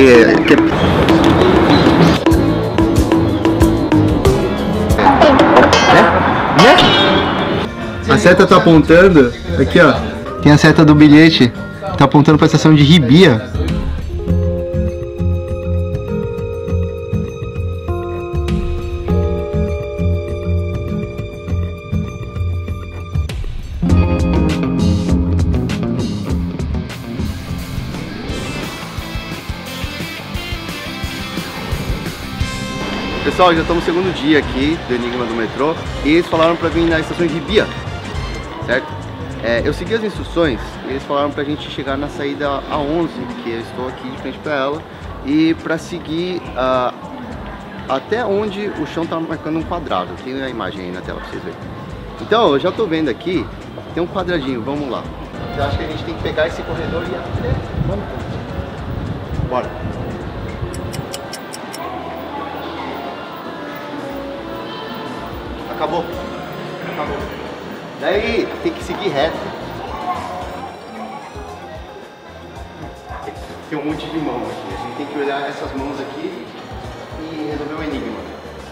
que, que... Né? A seta tá apontando, aqui ó, tem a seta do bilhete, tá apontando pra estação de Ribia. Pessoal, já estamos no segundo dia aqui do Enigma do Metrô e eles falaram para vir na estação de Ribia, certo? É, eu segui as instruções e eles falaram pra gente chegar na saída A11, que eu estou aqui de frente para ela, e para seguir uh, até onde o chão tá marcando um quadrado. Tem a imagem aí na tela para vocês verem. Então, eu já estou vendo aqui, tem um quadradinho, vamos lá. Eu acho que a gente tem que pegar esse corredor e ir até... Vamos. Bora. Acabou. Acabou. Daí tem que seguir reto. Tem um monte de mão aqui. A gente tem que olhar essas mãos aqui e resolver o enigma.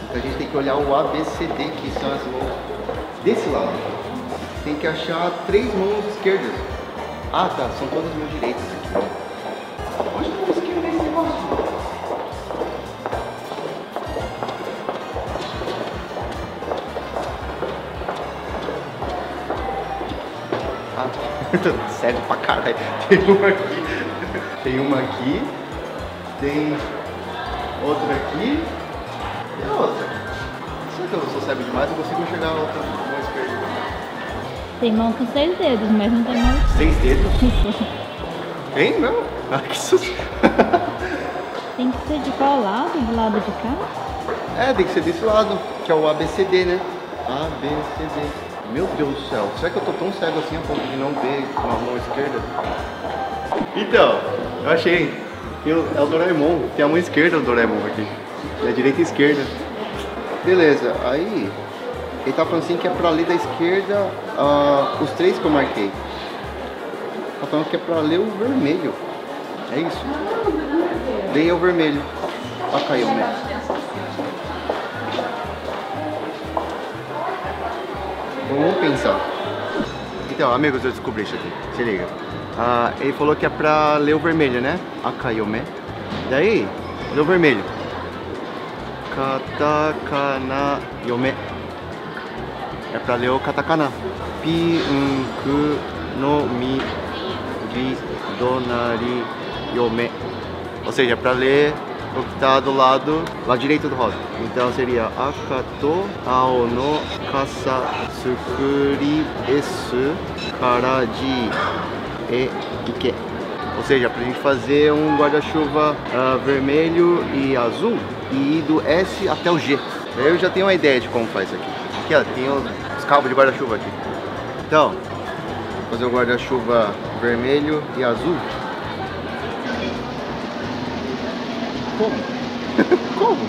Então a gente tem que olhar o ABCD, que são as mãos desse lado. Tem que achar três mãos esquerdas. Ah tá, são todas mãos direitas aqui. Sério pra caralho. Tem uma aqui, tem uma aqui, tem outra aqui e a outra. Será que eu sou cego demais? Eu consigo enxergar a outra mão esquerda. Tem mão com seis dedos, mas não tem mão. Seis dedos? tem? Não? Ah, que susto. tem que ser de qual lado? Do lado de cá? É, tem que ser desse lado, que é o ABCD, né? ABCD. Meu Deus do céu, será que eu tô tão cego assim a ponto de não ver com a mão esquerda? Então, eu achei que é o Doraemon, tem a mão esquerda do Doraemon aqui, e a direita e a esquerda. Beleza, aí ele tá falando assim que é pra ler da esquerda uh, os três que eu marquei. Tá falando que é pra ler o vermelho. É isso. Leia o vermelho. Ó, caiu, né? Vamos pensar. Então, amigos, eu descobri isso aqui. Se liga. Ah, ele falou que é pra ler o vermelho, né? Akayome. Daí, lê o vermelho. Katakana yome. É pra ler o katakana. Pinku no mi ri donari yome. Ou seja, é pra ler o que está do lado, lado direito do rosa. Então seria Akato ao kasa tsukuri esu kara e ike. Ou seja, para a gente fazer um guarda-chuva uh, vermelho e azul e ir do S até o G. Eu já tenho uma ideia de como faz isso aqui. Aqui ó, tem os cabos de guarda-chuva aqui. Então, fazer o guarda-chuva vermelho e azul. Como? Como?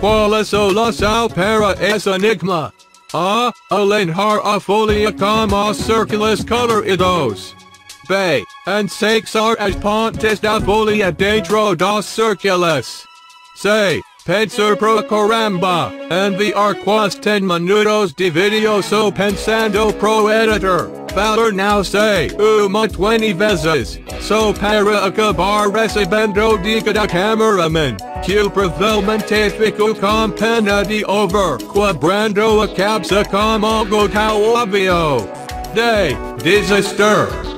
Qual sola sal para es enigma? A, alenhar a folia como circulus color idos. B, and sexar as pontes da folia dentro dos circulus. C, Pensar pro caramba, and the arquas ten minutos de video so pensando pro editor. Fowler now say, uma 20 vezes, so para acabar recebendo dica da cameraman, que provavelmente ficou com pena de over, quabrando a cabeça com algo tão óbvio. Day, disaster.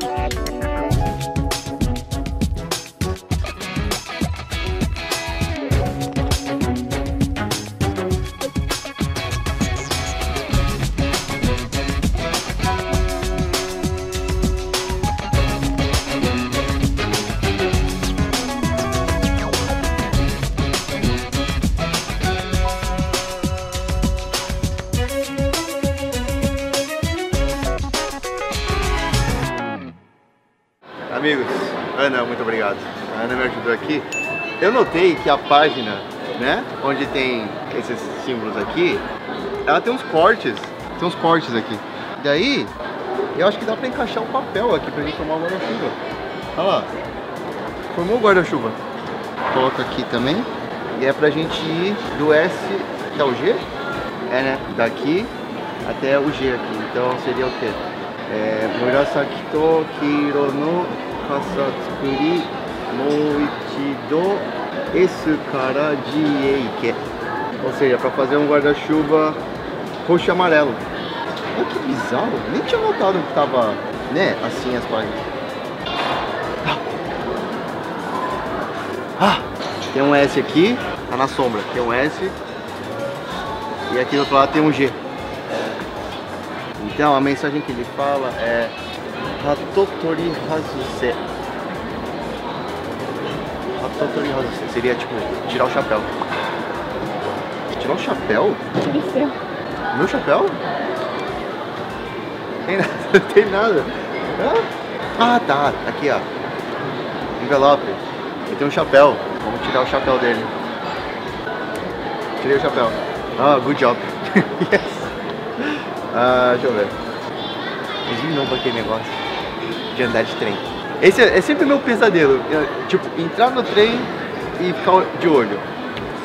Notei que a página, né, onde tem esses símbolos aqui, ela tem uns cortes, tem uns cortes aqui. Daí, eu acho que dá pra encaixar um papel aqui pra gente formar o guarda-chuva. Olha lá. Formou o guarda-chuva. Coloca aqui também. E é pra gente ir do S até o G? É, né? Daqui até o G aqui. Então seria o quê? É, Murasaki to Kiro no Kasatsukuri Moichido Esu kara Jieike. Ou seja, pra fazer um guarda-chuva roxo e amarelo. Olha que bizarro. Nem tinha notado que tava, né, assim as páginas. Ah, tem um S aqui, tá na sombra. Tem um S. E aqui do outro lado tem um G. Então a mensagem que ele fala é Hatotori Hazuse. Seria tipo tirar o chapéu. Tirar o chapéu? Do céu. Meu chapéu? Tem nada, não tem nada. Ah, tá. Aqui, ó. Envelope. Ele tem um chapéu. Vamos tirar o chapéu dele. Tirei o chapéu. Ah, good job. yes. Ah, deixa eu ver. Mas de novo aquele negócio de andar de trem. Esse é, é sempre meu pesadelo. Eu, tipo, entrar no trem e ficar de olho.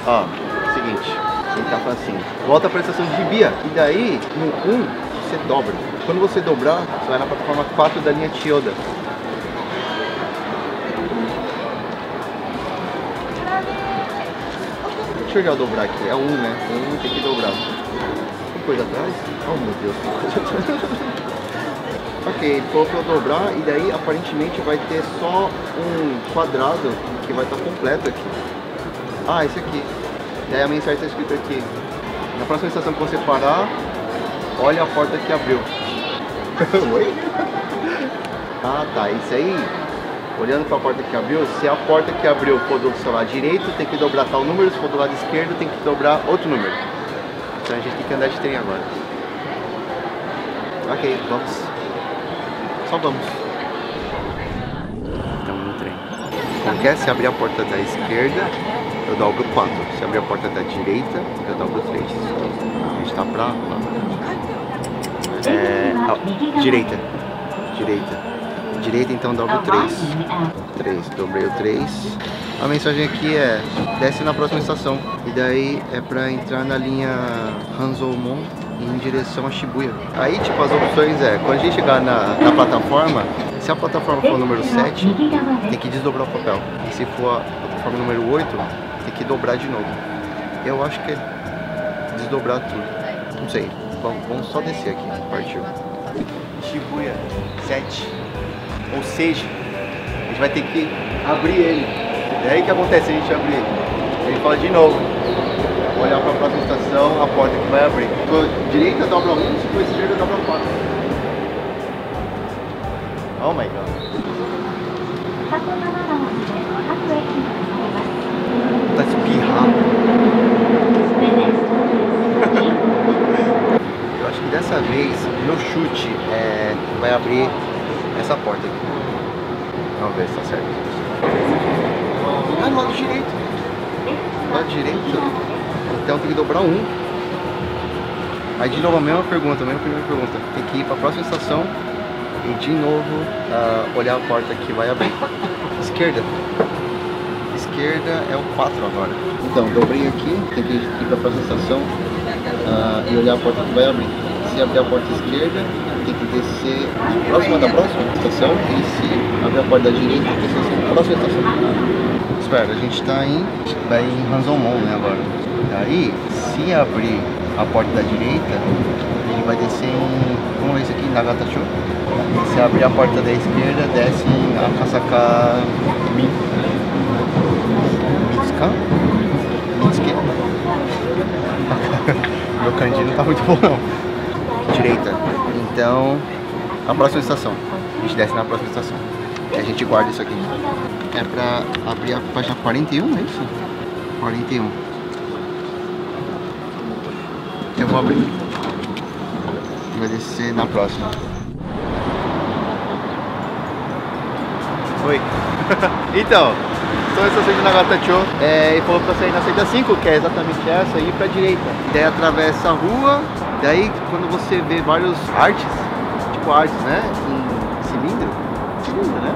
Ó, seguinte. Ele tá falando assim, volta pra estação de Bia. E daí, no 1, você dobra. Quando você dobrar, você vai na plataforma 4 da linha Chiyoda. Deixa eu já dobrar aqui. É um, né? Um tem que dobrar. Tem coisa atrás? Oh meu Deus, ok, ele falou pra eu dobrar e daí aparentemente vai ter só um quadrado que vai estar completo aqui. Ah, esse aqui. Daí a mensagem está escrita aqui. Na próxima estação que você parar, olha a porta que abriu. Oi? Ah tá, isso aí, olhando para a porta que abriu, se a porta que abriu for do seu lado direito, tem que dobrar tal número, se for do lado esquerdo, tem que dobrar outro número. Então a gente tem que andar de trem agora. Ok, vamos. Só vamos. Estamos no trem. Como quer? Se abrir a porta da esquerda, eu dobro 4. Se abrir a porta da direita, eu dobro 3. A gente tá pra lá. É, ó, direita. Direita. Direita, então dobro 3. 3. Dobrei o 3. A mensagem aqui é, desce na próxima estação. E daí é pra entrar na linha Hanzoumon em direção a Shibuya. Aí, tipo, as opções é, quando a gente chegar na, na plataforma, se a plataforma for o número 7, tem que desdobrar o papel. E se for a plataforma número 8, tem que dobrar de novo. Eu acho que é desdobrar tudo. Não sei. Vamos, vamos só descer aqui. Partiu. Shibuya 7. Ou seja, a gente vai ter que abrir ele. É aí que acontece a gente abrir ele. Gente fala de novo. Olhar para a próxima estação, a porta que vai abrir. For direita, dobra 1, se for esquerda, dobra 4. Oh my god. Tá espirrar. Eu acho que dessa vez, meu chute é, vai abrir essa porta aqui. Vamos ver se tá certo. Ah, lado direito. Lado direito. Então tem que dobrar um. Aí de novo a mesma pergunta, a mesma primeira pergunta. Tem que ir para a próxima estação e de novo ah, olhar a porta que vai abrir. Esquerda. Esquerda é o 4 agora. Então, dobrei aqui, tem que ir para a próxima estação ah, e olhar a porta que vai abrir. Se abrir a porta esquerda, tem que descer próxima da próxima estação e se abrir a porta da direita, tem que descer próxima estação. Espera, a gente está em, vai em Hanzomon né, agora. Daí, se abrir a porta da direita, ele vai descer em, vamos ver isso aqui, Nagatacho. Se abrir a porta da esquerda, desce em Akasaka Mi, Mitsuka? Mitsuke? Meu kanji não tá muito bom não. Direita. Então, a próxima estação. A gente desce na próxima estação. E a gente guarda isso aqui. É pra abrir a página 41, é isso? 41. Eu vou abrir. Vai descer na próxima. Oi. então, Então estação de Nagatacho, é, ele falou pra sair na saída 5, que é exatamente essa, e ir pra direita. Daí atravessa a rua, daí quando você vê vários artes, tipo artes, né? Em cilindro, cilindro, né?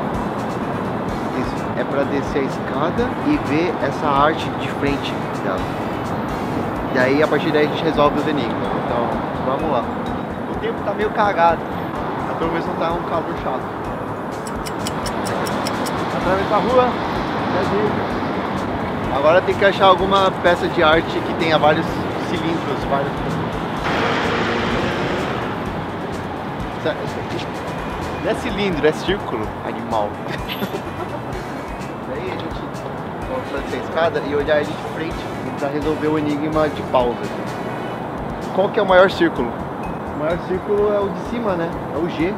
Isso, é pra descer a escada e ver essa arte de frente dela. Daí a partir daí a gente resolve os enigmas. Então, vamos lá. O tempo tá meio cagado, mas pelo menos não tá um calor chato. Atravessa a rua, Agora tem que achar alguma peça de arte que tenha vários cilindros, vários. Não é cilindro, é círculo, animal. Daí a gente volta essa escada e olhar ele de frente para resolver o enigma de pausa. Qual que é o maior círculo? O maior círculo é o de cima, né? É o G.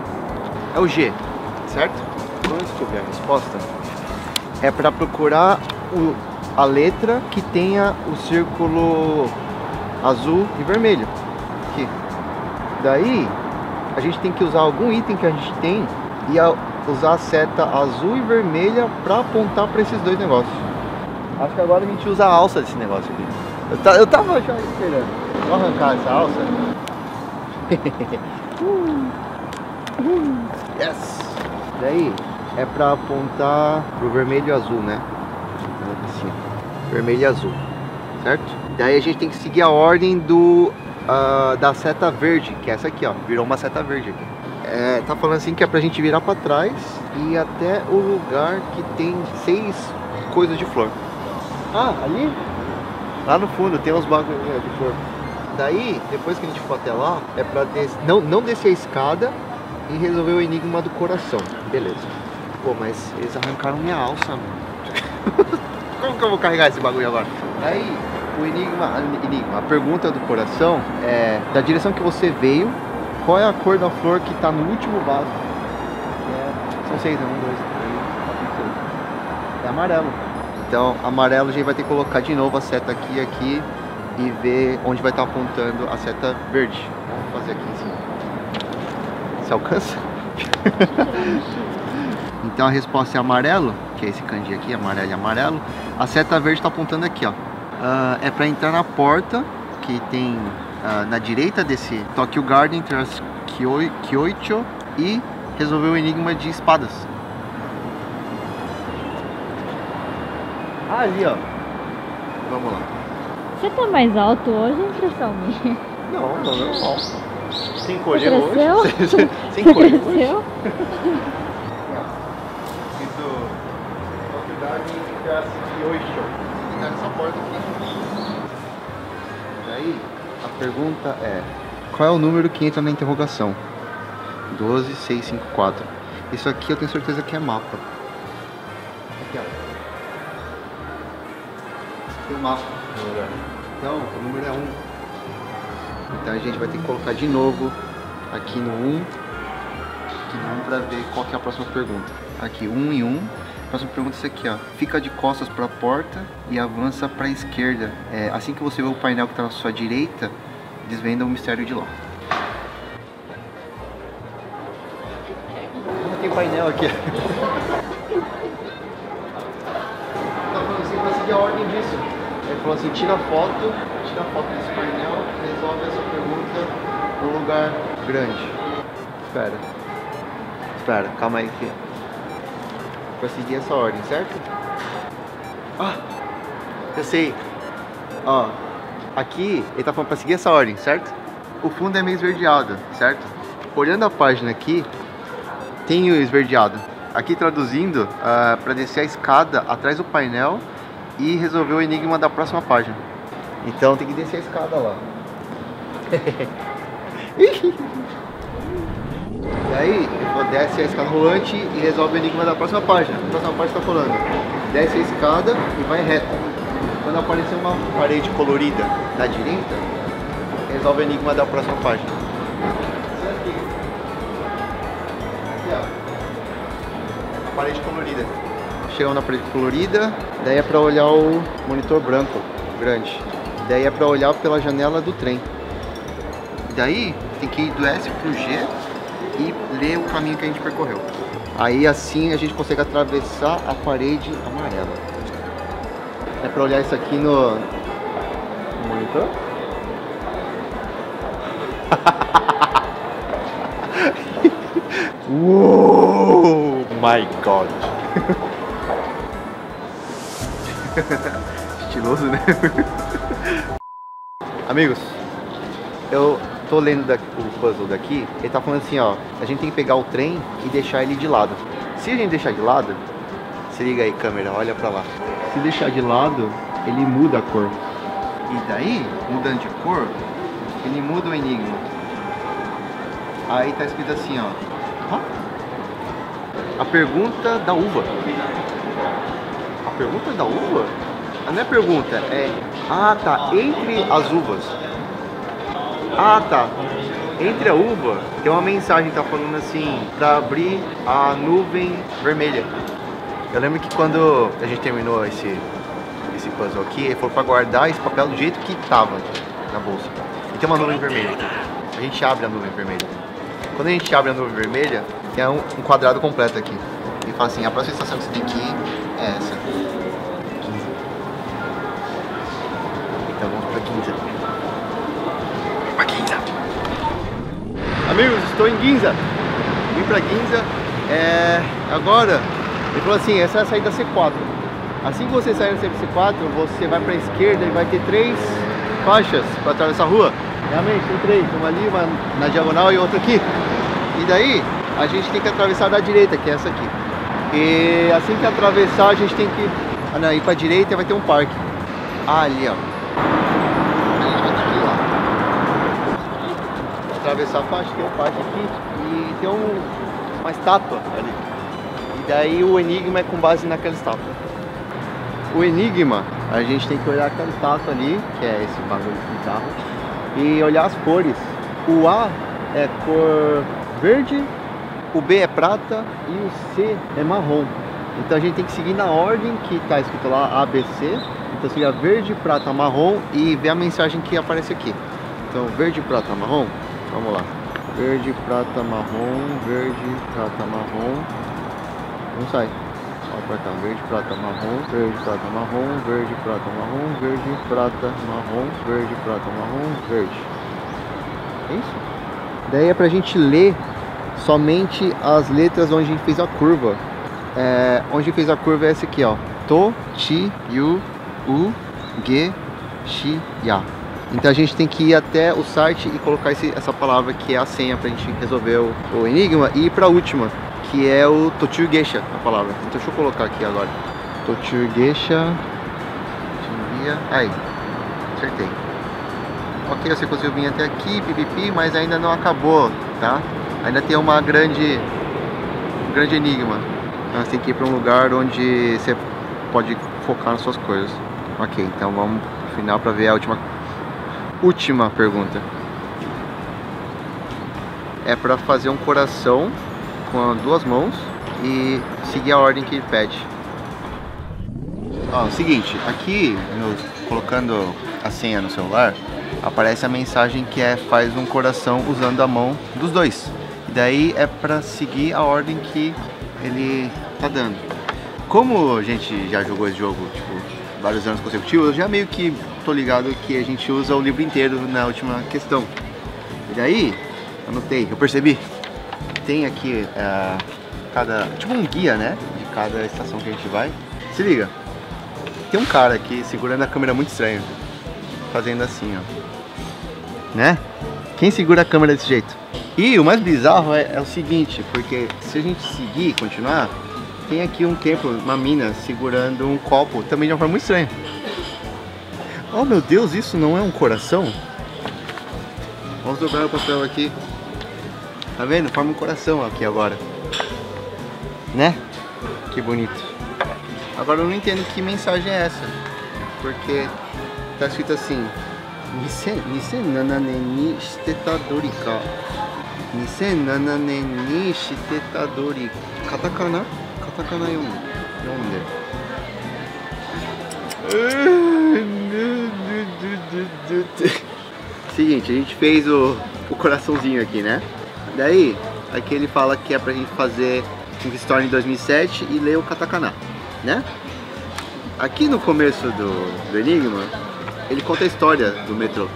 É o G, certo? Vamos descobrir a resposta é para procurar o, a letra que tenha o círculo azul e vermelho. Aqui. Daí a gente tem que usar algum item que a gente tem e a, usar a seta azul e vermelha para apontar para esses dois negócios. Acho que agora a gente usa a alça desse negócio aqui. Eu, ta, eu tava já esperando. Vou arrancar essa alça. yes! Daí é para apontar pro vermelho e azul, né? Assim, vermelho e azul, certo? Daí a gente tem que seguir a ordem do uh, da seta verde, que é essa aqui, ó. Virou uma seta verde aqui. É, tá falando assim que é pra gente virar para trás e até o lugar que tem seis coisas de flor. Ah, ali? Lá no fundo tem uns bagulho de flor. Daí, depois que a gente for até lá, é pra des... não, não descer a escada e resolver o enigma do coração. Beleza. Pô, mas eles arrancaram minha alça, mano. Como que eu vou carregar esse bagulho agora? Aí, o enigma, enigma, a pergunta do coração é da direção que você veio, qual é a cor da flor que tá no último vaso? É, são seis, né? Um, dois, três, quatro, seis. É amarelo. Então, amarelo a gente vai ter que colocar de novo a seta aqui e aqui e ver onde vai estar apontando a seta verde. Vamos fazer aqui em cima. Você alcança? Então a resposta é amarelo, que é esse kanji aqui, amarelo e amarelo. A seta verde está apontando aqui, ó. Uh, é para entrar na porta que tem uh, na direita desse Tokyo Garden, entre as Kyoicho e resolver o enigma de espadas. Ali, ó. Vamos lá. Você tá mais alto hoje, impressão minha? Não, não, normal. Sem encolher hoje. Sem encolher hoje. Ficar nessa porta aqui. Daí, a pergunta é: qual é o número que entra na interrogação? 12654. Isso aqui eu tenho certeza que é mapa. Aqui, ó. Tem um mapa. Então, o número é 1. Então a gente vai ter que colocar de novo aqui no 1. Aqui no 1 para ver qual que é a próxima pergunta. Aqui, 1 e 1. Próxima pergunta é essa aqui, ó. Fica de costas para a porta e avança para a esquerda. É, assim que você vê o painel que está na sua direita, desvenda o mistério de lá. Não tem painel aqui. tá falando assim para seguir a ordem falou assim, tira foto, tira foto desse painel, resolve essa pergunta no lugar grande. Espera. Espera, calma aí, filho para seguir essa ordem, certo? Ah, eu sei. Ó, aqui ele tá falando para seguir essa ordem, certo? O fundo é meio esverdeado, certo? Olhando a página aqui, tem o esverdeado. Aqui traduzindo, uh, ah, para descer a escada atrás do painel e resolver o enigma da próxima página. Então tem que descer a escada lá. E aí, desce a escada rolante e resolve o enigma da próxima página. A próxima página está falando, desce a escada e vai reto. Quando aparecer uma parede colorida na direita, resolve o enigma da próxima página. Aqui, ó. A parede colorida. Chegamos na parede colorida, daí é para olhar o monitor branco, grande. Daí é para olhar pela janela do trem. Daí tem que ir do S pro G e ler o caminho que a gente percorreu. Aí assim a gente consegue atravessar a parede amarela. É pra olhar isso aqui no, no monitor? Uou! My God! Estiloso, né? Amigos, eu tô lendo daqui- o puzzle daqui, ele tá falando assim, ó, a gente tem que pegar o trem e deixar ele de lado. Se a gente deixar de lado, se liga aí câmera, olha pra lá. Se deixar de lado, ele muda a cor. E daí, mudando de cor, ele muda o enigma. Aí tá escrito assim, ó. A pergunta da uva. A pergunta da uva? Não é pergunta, é. Ah tá, entre as uvas. Ah tá. Entre a uva tem uma mensagem tá falando assim, pra abrir a nuvem vermelha. Eu lembro que quando a gente terminou esse, esse puzzle aqui, ele falou pra guardar esse papel do jeito que tava na bolsa. E tem uma nuvem vermelha. A gente abre a nuvem vermelha. Quando a gente abre a nuvem vermelha, tem um, um quadrado completo aqui. E fala assim, a próxima estação que você tem que ir é essa. 15. Então vamos pra 15. Pra Ginza. Amigos, estou em Ginza. Vim pra Ginza. É... Agora, ele falou assim, essa é a saída C4. Assim que você sair na C4, você vai pra esquerda e vai ter três faixas para atravessar a rua. Realmente, tem três. Uma ali, uma na diagonal e outra aqui. E daí, a gente tem que atravessar da direita, que é essa aqui. E assim que atravessar, a gente tem que ah, não, ir pra direita e vai ter um parque. Ah, ali, ó. Atravessar a faixa, tem um parque aqui e tem um, uma estátua ali. E daí o enigma é com base naquela estátua. O enigma, a gente tem que olhar aquela estátua ali, que é esse bagulho bizarro, e olhar as cores. O A é cor verde, o B é prata e o C é marrom. Então a gente tem que seguir na ordem que está escrito lá ABC. Então seria verde, prata, marrom e ver a mensagem que aparece aqui. Então verde, prata, marrom. Vamos lá. Verde, prata, marrom, verde, prata, marrom. Não sai. Cá. Verde, prata, marrom, verde, prata, marrom, verde, prata, marrom, verde, prata, marrom, verde, prata, marrom, verde. É isso? Daí é pra gente ler somente as letras onde a gente fez a curva. É, onde fez a curva é essa aqui, ó. To, chi, yu, u, ge, shi, ya. Então a gente tem que ir até o site e colocar esse- essa palavra que é a senha pra gente resolver o, o enigma e ir pra última, que é o Tochu Geisha, a palavra. Então deixa eu colocar aqui agora. Tochu Geisha. Aí, acertei. Ok, você conseguiu vir até aqui, pipipi, mas ainda não acabou, tá? Ainda tem uma grande, um grande enigma. Então, Você tem que ir para um lugar onde você pode focar nas suas coisas. Ok, então vamos pro final para ver a última, última pergunta. É para fazer um coração com duas mãos e seguir a ordem que ele pede. Ó, o seguinte, aqui no- colocando a senha no celular, aparece a mensagem que é faz um coração usando a mão dos dois. E daí é pra seguir a ordem que ele tá dando. Como a gente já jogou esse jogo, tipo, vários anos consecutivos, eu já meio que tô ligado que a gente usa o livro inteiro na última questão. E daí, anotei, eu percebi, tem aqui ah, cada, tipo um guia, né, de cada estação que a gente vai. Se liga, tem um cara aqui segurando a câmera muito estranho, fazendo assim, ó. Né? Quem segura a câmera desse jeito? E o mais bizarro é, é o seguinte, porque se a gente seguir continuar, tem aqui um templo, uma mina segurando um copo, também de uma forma muito estranha. Oh meu Deus, isso não é um coração? Vamos dobrar o papel aqui. Tá vendo? Forma um coração aqui agora. Né? Que bonito. Agora eu não entendo que mensagem é essa. Porque tá escrito assim. Nise, nise nanane ni shitetadori ka. Nise nanane ni shitetadori. Katakana? Katakana yonde. Yonde. Seguinte, a gente fez o, o coraçãozinho aqui, né? Daí, aqui ele fala que é pra gente fazer um torne em 2007 e ler o katakana, né? aqui no começo do, do Enigma, ele conta a história do metrô.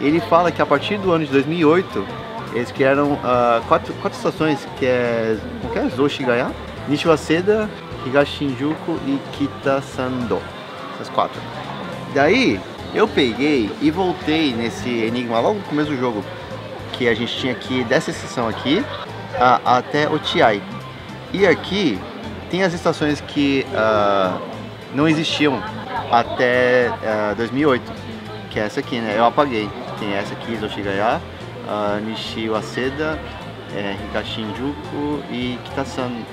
Ele fala que a partir do ano de 2008, eles criaram uh, quatro, quatro estações, que é, como que é? Zoshigaya, Nishiwaseda, Higashinjuku e Kitasando. Essas quatro. Daí, eu peguei e voltei nesse Enigma logo no começo do jogo, que a gente tinha aqui, dessa estação aqui, a, até Otiai. E aqui tem as estações que uh, não existiam até uh, 2008, que é essa aqui, né? Eu apaguei. Tem essa aqui, Zoshigaya, uh, Nishi Waseda, é, Higashinjuku e Kitasando.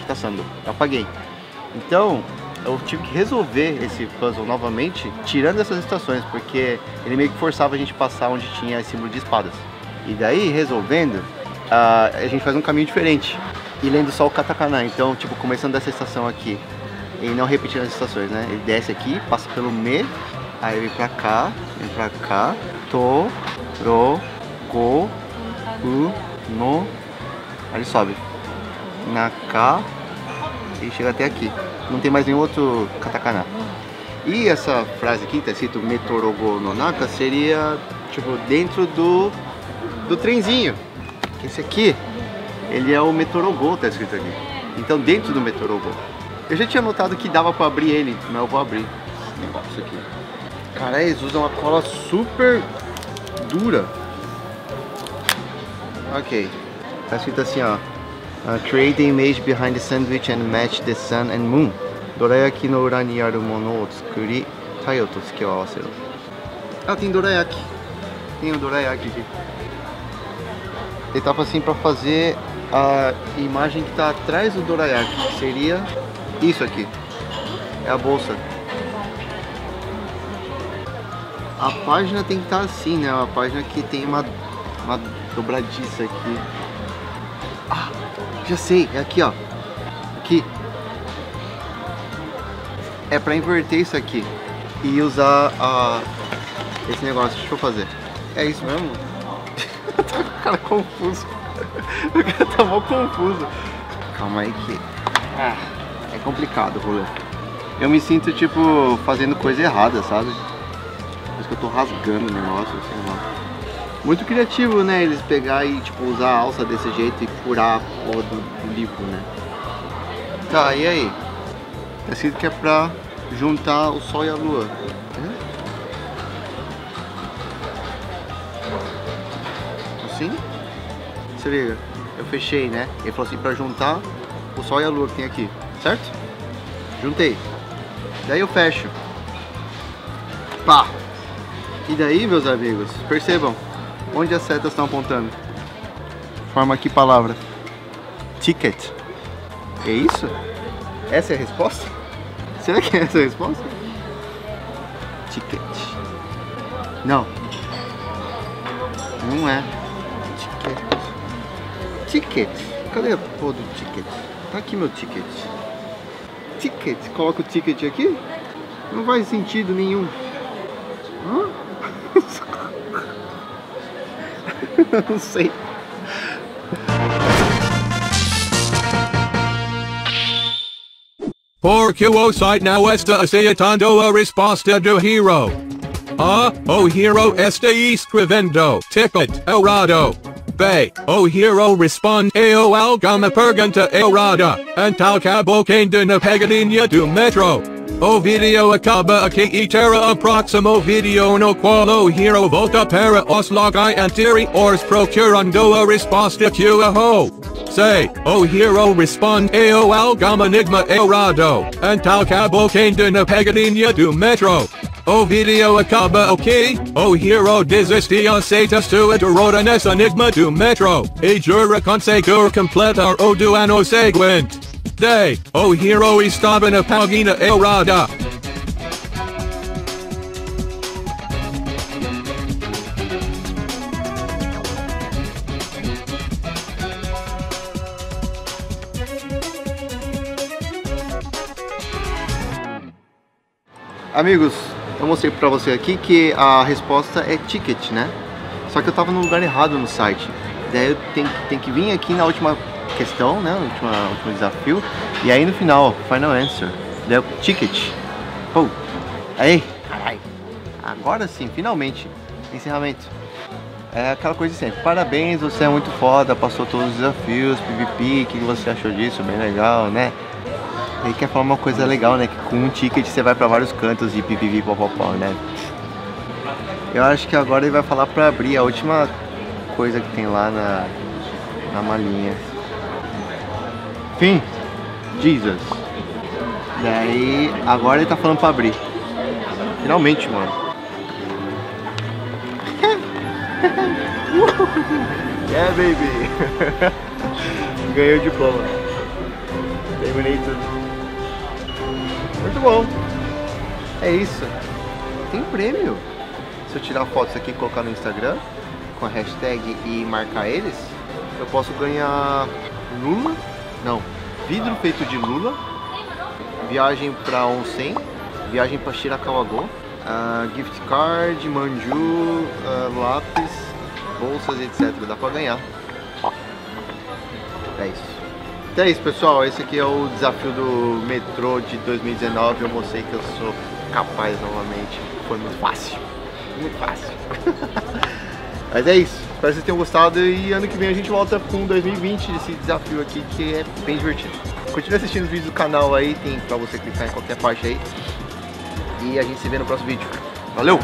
Kitasando. Eu apaguei. Então, eu tive que resolver esse puzzle novamente, tirando essas estações, porque ele meio que forçava a gente passar onde tinha símbolo de espadas. E daí, resolvendo, uh, a gente faz um caminho diferente. E lendo só o katakana, então, tipo, começando dessa estação aqui, e não repetindo as estações, né? Ele desce aqui, passa pelo me, aí vem pra cá, vem pra cá, to, ro, go, u, no, aí sobe. Na cá, e chega até aqui. Não tem mais nenhum outro katakana. E essa frase aqui, tá escrito Metorogo no Naka, seria, tipo, dentro do, do trenzinho. Esse aqui, ele é o Metorogo, tá escrito aqui. Então, dentro do Metorogo. Eu já tinha notado que dava pra abrir ele, mas eu vou abrir esse negócio aqui. Cara, eles usam uma cola super dura. Ok. Tá escrito assim, ó. Uh, create the image behind the sandwich and match the sun and moon. どら焼きの裏にあるものを作り、太陽と月を合わせろ。Ah, tem dorayaki. Tem o dorayaki aqui. Ele tava assim para fazer a imagem que está atrás do dorayaki, que seria isso aqui. É a bolsa. A página tem que estar tá assim, né? A página que tem uma, uma dobradiça aqui. Ah, já sei, é aqui, ó. Aqui. É pra inverter isso aqui. E usar esse negócio. Deixa eu fazer. É isso mesmo? tá o cara confuso. O cara tá mal confuso. Calma aí que... Ah, é complicado o rolê. Eu me sinto, tipo, fazendo coisa errada, sabe? Eu tô rasgando o negócio, sei lá. Muito criativo, né? Eles pegar e, tipo, usar a alça desse jeito e furar a porra do, do livro, né? Tá, e aí? Tá escrito que é pra juntar o Sol e a Lua. Assim? Se liga, eu fechei, né? Ele falou assim, pra juntar o Sol e a Lua que tem aqui, certo? Juntei. Daí eu fecho. Pá! E daí, meus amigos, percebam onde as setas estão apontando. Forma aqui palavra. Ticket. É isso? Essa é a resposta? Será que é essa a resposta? Ticket. Não. Não é. Ticket. Cadê a porra do ticket? Tá aqui meu ticket. Ticket. Coloca o ticket aqui? Não faz sentido nenhum. Não sei. Porque o site não está aceitando a resposta do hero. Ah, o hero está escrevendo ticket errado. B, o hero respondeu alguma pergunta errada, então acabou caindo na pegadinha do metro. O vídeo acaba aqui e terá o próximo vídeo no qual o hero volta para os login anteriores procurando a resposta que errou. Say, o hero respondeu alguma enigma errado, então acabou caindo na pegadinha do metro. O vídeo acaba ok, o hero desiste aceita sua derrota nessa enigma do metro, e jura conseguir completar o do ano seguinte. Day, o hero estava na página errada. Amigos, eu mostrei pra você aqui que a resposta é ticket, né? Só que eu tava no lugar errado no site. Daí eu tenho, tenho que vir aqui na última questão, né? No último, último desafio. E aí no final, final answer. Daí eu, ticket. Pum. Aí. Agora sim, finalmente. Encerramento. É aquela coisa de sempre. Parabéns, você é muito foda, passou todos os desafios, PVP, o que você achou disso? Bem legal, né? Ele quer falar uma coisa legal, né? Que com um ticket você vai pra vários cantos de PVP popopó, né? Eu acho que agora ele vai falar pra abrir a última coisa que tem lá na, na malinha. Fim. Jesus. Daí, agora ele tá falando pra abrir. Finalmente, mano. yeah, baby. Ganhei o diploma. Terminei tudo. Muito bom. É isso. Tem prêmio. Se eu tirar fotos aqui e colocar no Instagram com a hashtag e marcar eles, eu posso ganhar Lula. Não, vidro feito de Lula. Viagem para Onsen. Viagem para Shirakawa-go. Uh, gift card, manju, uh, lápis, bolsas, etc. Dá pra ganhar. É isso. Então é isso, pessoal. Esse aqui é o desafio do metrô de 2019. Eu mostrei que eu sou capaz novamente. Foi muito fácil. Muito fácil. Mas é isso. Espero que vocês tenham gostado e ano que vem a gente volta com 2020 esse desafio aqui que é bem divertido. Continue assistindo os vídeos do canal aí, tem pra você clicar em qualquer parte aí. E a gente se vê no próximo vídeo. Valeu!